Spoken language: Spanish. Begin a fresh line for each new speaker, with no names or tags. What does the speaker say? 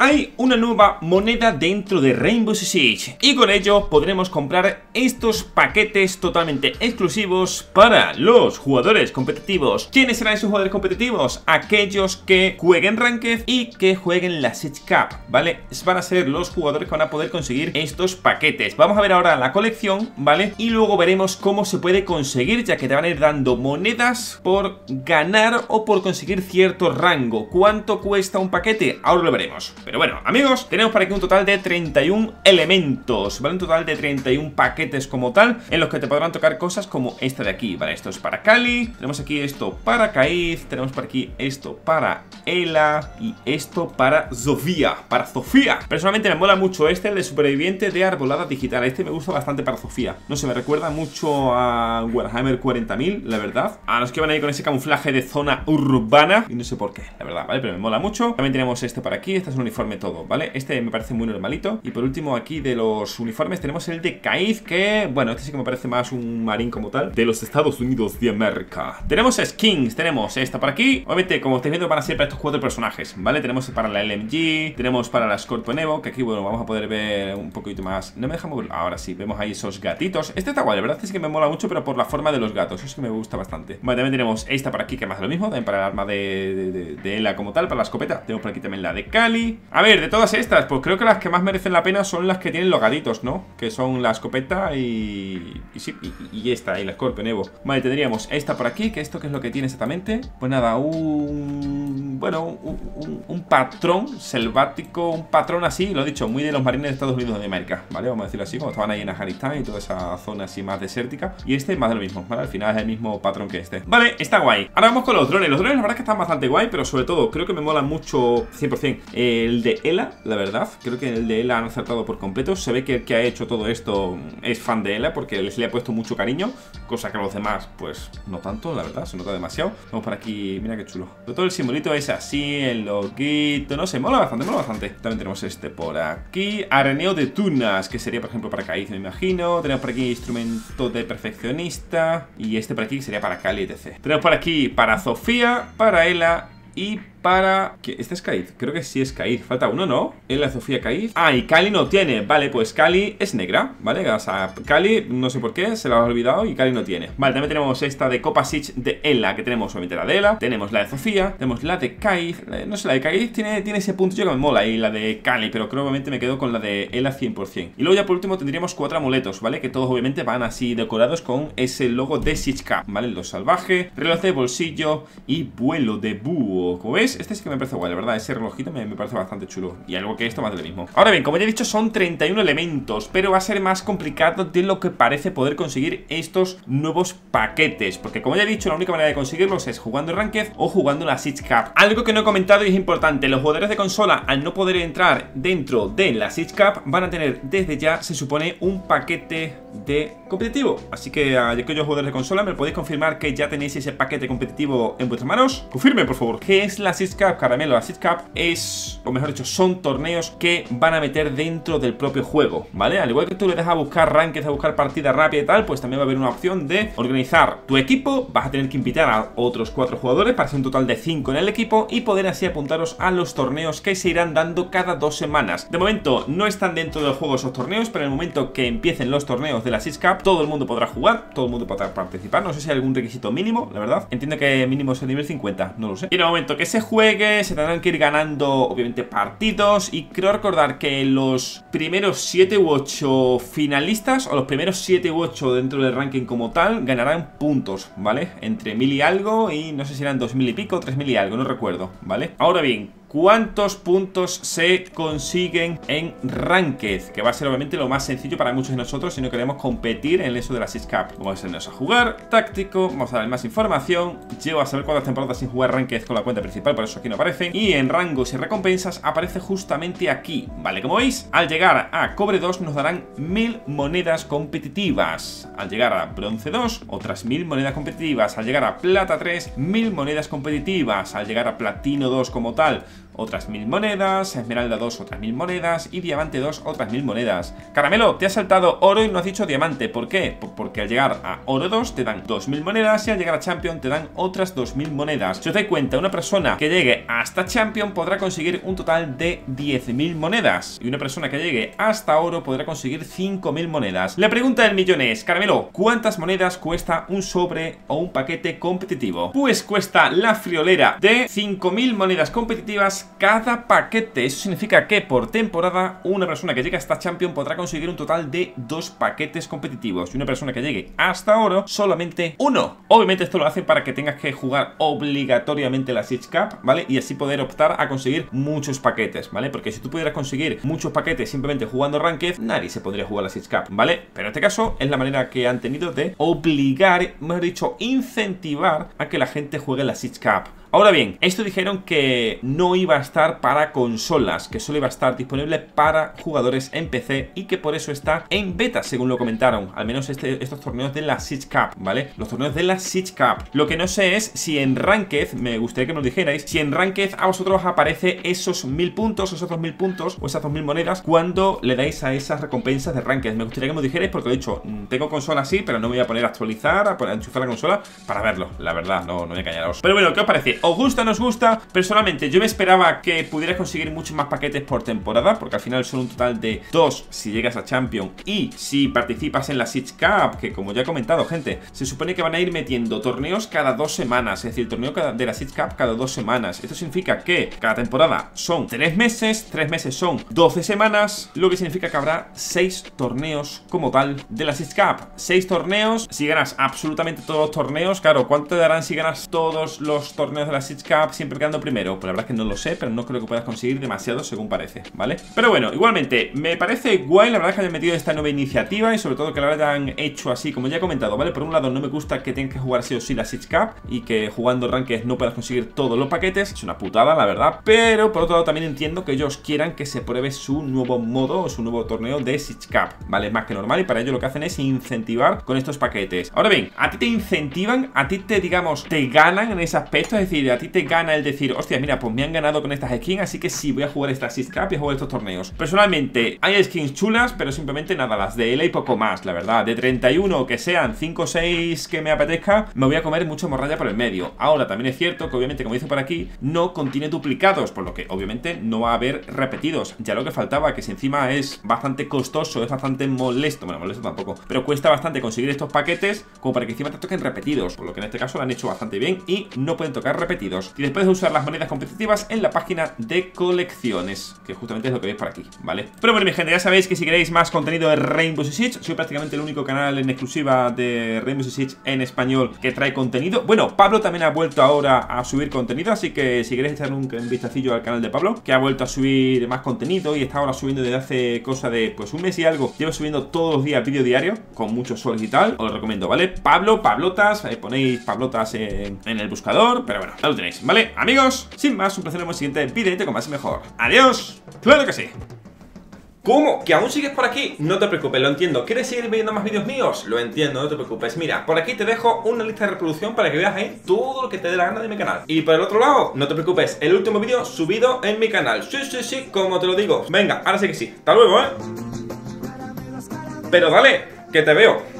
Hay una nueva moneda dentro de Rainbow Six Siege y con ello podremos comprar estos paquetes totalmente exclusivos para los jugadores competitivos. ¿Quiénes serán esos jugadores competitivos? Aquellos que jueguen Ranked y que jueguen la Siege Cup, ¿vale? Van a ser los jugadores que van a poder conseguir estos paquetes. Vamos a ver ahora la colección, ¿vale? Y luego veremos cómo se puede conseguir ya que te van a ir dando monedas por ganar o por conseguir cierto rango. ¿Cuánto cuesta un paquete? Ahora lo veremos. Pero bueno, amigos, tenemos para aquí un total de 31 elementos, ¿vale? Un total de 31 paquetes como tal, en los que te podrán tocar cosas como esta de aquí, ¿vale? Esto es para Cali, tenemos aquí esto para Kaiz, tenemos por aquí esto para Ela y esto para Sofía, para Sofía. Personalmente me mola mucho este, el de superviviente de arbolada digital, este me gusta bastante para Sofía. No sé, me recuerda mucho a Warhammer 40.000, la verdad. A los que van ahí con ese camuflaje de zona urbana, y no sé por qué, la verdad, ¿vale? Pero me mola mucho. También tenemos este para aquí, este es un uniforme todo ¿vale? Este me parece muy normalito. Y por último aquí de los uniformes tenemos el de Kaiz Que, bueno, este sí que me parece más un marín como tal De los Estados Unidos de América. Tenemos skins, tenemos esta por aquí. Obviamente, como estáis viendo, van a ser para estos cuatro personajes, ¿vale? Tenemos para la LMG, tenemos para la Scorpion Evo Que aquí, bueno, vamos a poder ver un poquito más. No me deja mover, ahora sí, vemos ahí esos gatitos. Este está guay, la verdad es que me mola mucho Pero por la forma de los gatos, eso es que me gusta bastante. Vale, también tenemos esta por aquí, que más de lo mismo También para el arma de, de, como tal, para la escopeta. Tenemos por aquí también la de Cali A ver, de todas estas, pues creo que las que más merecen la pena son las que tienen los gatitos, ¿no? Que son la escopeta y... Y sí, y, esta, y la Scorpion Evo Vale, tendríamos esta por aquí, que esto que es lo que tiene exactamente Pues nada, un... Bueno, un, patrón selvático, un patrón así, lo he dicho, muy de los marines de Estados Unidos de América, ¿vale? Vamos a decirlo así, como estaban ahí en Afganistán y toda esa zona así más desértica Y este más de lo mismo, ¿vale? Al final es el mismo patrón que este Vale, está guay Ahora vamos con los drones Los drones la verdad es que están bastante guay, pero sobre todo creo que me mola mucho 100% el de Ela, la verdad. Creo que el de Ela han acertado por completo. Se ve que el que ha hecho todo esto es fan de Ela porque les le ha puesto mucho cariño, cosa que a los demás, pues no tanto, la verdad, se nota demasiado. Vamos por aquí, mira qué chulo. Todo el simbolito es así, el loguito, no sé, mola bastante, mola bastante. También tenemos este por aquí, areneo de tunas, que sería, por ejemplo, para Kaiz, me imagino. Tenemos por aquí instrumento de perfeccionista y este por aquí sería para Cali, etc. Tenemos por aquí para Sofía, para Ela y para... ¿Este es Kaiz? Creo que sí es Kaiz Falta uno, ¿no? ¿En la Sofía Kaiz? Ah, y Kali no tiene Vale, pues Kali es negra ¿Vale? O sea, Kali, no sé por qué Se la ha olvidado y Kali no tiene Vale, también tenemos esta de Copa Sich de Ela Que tenemos obviamente la de Ela Tenemos la de Sofía Tenemos la de Kaiz No sé, la de Kaiz tiene, tiene ese punto yo que me mola Y la de Kali Pero creo obviamente me quedo con la de Ela 100% Y luego ya por último tendríamos cuatro amuletos ¿Vale? Que todos obviamente van así decorados con ese logo de Sichka ¿Vale? Los salvaje Reloj de bolsillo Y vuelo de búho Como ves este sí que me parece guay, la verdad Ese relojito me, parece bastante chulo. Y algo que esto más de lo mismo. Ahora bien, como ya he dicho, son 31 elementos Pero va a ser más complicado de lo que parece poder conseguir estos nuevos paquetes. Porque como ya he dicho, la única manera de conseguirlos es jugando en Ranked o jugando la Siege Cup. Algo que no he comentado y es importante Los jugadores de consola, al no poder entrar dentro de la Siege Cup Van a tener desde ya, se supone, un paquete de competitivo Así que a aquellos jugadores de consola, ¿me podéis confirmar que ya tenéis ese paquete competitivo en vuestras manos? Confirme, por favor ¿Qué es la Siege Cup, caramelo, la Seed Cup es, o mejor dicho, son torneos que van a meter dentro del propio juego, ¿vale? Al igual que tú le das a buscar rankings, a buscar partida rápida y tal, pues también va a haber una opción de organizar tu equipo, vas a tener que invitar a otros cuatro jugadores para ser un total de cinco en el equipo y poder así apuntaros a los torneos que se irán dando cada dos semanas. De momento no están dentro del juego esos torneos, pero en el momento que empiecen los torneos de la Seed Cup, todo el mundo podrá jugar, todo el mundo podrá participar, no sé si hay algún requisito mínimo, la verdad. Entiendo que mínimo es el nivel 50, no lo sé. Y en el momento que se juegue se tendrán que ir ganando obviamente partidos y creo recordar que los primeros 7 u 8 finalistas o los primeros 7 u 8 dentro del ranking como tal ganarán puntos, ¿vale? Entre mil y algo y no sé si eran dos mil y pico, tres mil y algo, no recuerdo, ¿vale? Ahora bien, cuántos puntos se consiguen en Ranked, que va a ser obviamente lo más sencillo para muchos de nosotros si no queremos competir en eso de la 6 Cup. Vamos a irnos a jugar, táctico, vamos a dar más información, llevo a saber cuántas temporadas sin jugar Ranked con la cuenta principal, por eso aquí no aparecen, y en rangos y recompensas aparece justamente aquí, ¿vale? Como veis, al llegar a cobre 2 nos darán 1000 monedas competitivas, al llegar a bronce 2, otras 1000 monedas competitivas, al llegar a plata 3, 1000 monedas competitivas, al llegar a platino 2 como tal, otras mil monedas, Esmeralda 2 otras mil monedas y Diamante 2 otras mil monedas. Caramelo, te has saltado oro y no has dicho diamante. ¿Por qué? Porque al llegar a oro 2 te dan 2000 monedas y al llegar a champion te dan otras 2000 monedas. Si os dais cuenta, una persona que llegue hasta champion podrá conseguir un total de 10.000 monedas y una persona que llegue hasta oro podrá conseguir 5.000 monedas. La pregunta del millón es, Caramelo, ¿cuántas monedas cuesta un sobre o un paquete competitivo? Pues cuesta la friolera de 5.000 monedas competitivas cada paquete. Eso significa que por temporada una persona que llegue hasta Champion podrá conseguir un total de dos paquetes competitivos y una persona que llegue hasta oro solamente uno. Obviamente esto lo hace para que tengas que jugar obligatoriamente la Siege Cup, ¿vale? Y así poder optar a conseguir muchos paquetes, ¿vale? Porque si tú pudieras conseguir muchos paquetes simplemente jugando Ranked, nadie se podría jugar la Siege Cup, ¿vale? Pero en este caso es la manera que han tenido de obligar, mejor dicho, incentivar a que la gente juegue la Siege Cup. Ahora bien, esto dijeron que no iba a estar para consolas, que solo iba a estar disponible para jugadores en PC y que por eso está en beta, según lo comentaron. Al menos este, estos torneos de la Siege Cup, ¿vale? Los torneos de la Siege Cup. Lo que no sé es si en Ranked, me gustaría que me lo dijerais, si en Ranked a vosotros aparece esos mil puntos, esos dos mil puntos o esas dos mil monedas cuando le dais a esas recompensas de Ranked. Me gustaría que me lo dijerais porque lo he dicho, mm, tengo consola así, pero no me voy a poner a actualizar, a, enchufar la consola para verlo. La verdad, no, no voy a engañaros. Pero bueno, ¿qué os parece? ¿Os gusta o no os gusta? Personalmente, yo me esperaba que pudieras conseguir muchos más paquetes por temporada, porque al final son un total de dos si llegas a Champion y si participas en la Siege Cup, que como ya he comentado, gente, se supone que van a ir metiendo torneos cada dos semanas, es decir, torneo de la Siege Cup cada dos semanas. Esto significa que cada temporada son tres meses, tres meses son 12 semanas, lo que significa que habrá seis torneos como tal de la Siege Cup. Seis torneos, si ganas absolutamente todos los torneos, claro, ¿cuánto te darán si ganas todos los torneos de la Siege Cup? siempre quedando primero? Pues la verdad es que no lo sé, pero no creo que puedas conseguir demasiado según parece, ¿vale? Pero bueno, igualmente, me parece guay la verdad que hayan metido esta nueva iniciativa y sobre todo que la hayan hecho así, como ya he comentado, ¿vale? Por un lado no me gusta que tengas que jugar sí o sí la Siege Cup y que jugando Ranked no puedas conseguir todos los paquetes, es una putada, la verdad, pero por otro lado también entiendo que ellos quieran que se pruebe su nuevo modo o su nuevo torneo de Siege Cup, ¿vale? Más que normal y para ello lo que hacen es incentivar con estos paquetes. Ahora bien, a ti te incentivan, a ti te, digamos, te ganan en ese aspecto, es decir, a ti te gana el decir, hostia, mira, pues me han ganado con estas skins, así que sí, voy a jugar esta Six Cup y a jugar estos torneos. Personalmente, hay skins chulas, pero simplemente nada, las de él y poco más, la verdad. De 31, que sean 5 o 6 que me apetezca, me voy a comer mucho morralla por el medio. Ahora, también es cierto que obviamente, como dice por aquí, no contiene duplicados, por lo que obviamente no va a haber repetidos. Ya lo que faltaba, que si encima es bastante costoso, es bastante molesto, bueno, molesto tampoco, pero cuesta bastante conseguir estos paquetes como para que encima te toquen repetidos, por lo que en este caso lo han hecho bastante bien y no pueden tocar repetidos. Y después de usar las monedas competitivas en la página de colecciones, que justamente es lo que veis por aquí, ¿vale? Pero bueno, mi gente, ya sabéis que si queréis más contenido de Rainbow Six Siege, soy prácticamente el único canal en exclusiva de Rainbow Six Siege en español que trae contenido. Bueno, Pablo también ha vuelto ahora a subir contenido, así que si queréis echar un, vistacillo al canal de Pablo, que ha vuelto a subir más contenido y está ahora subiendo desde hace cosa de pues un mes y algo, llevo subiendo todos los días vídeo diario, con muchos soles y tal, os lo recomiendo, ¿vale? Pablo, Pablotas, eh, ponéis Pablotas en, en el buscador, pero bueno, ya lo tenéis, ¿vale? Amigos, sin más, un placer en el siguiente vídeo con más y mejor. ¡Adiós! ¡Claro que sí! ¿Cómo? ¿Que aún sigues por aquí? No te preocupes, lo entiendo. ¿Quieres seguir viendo más vídeos míos? Lo entiendo, no te preocupes. Mira, por aquí te dejo una lista de reproducción para que veas ahí todo lo que te dé la gana de mi canal. Y por el otro lado, no te preocupes, el último vídeo subido en mi canal. Sí, sí, sí, como te lo digo. Venga, ahora sí que sí. Hasta luego, ¿eh? Pero dale, que te veo.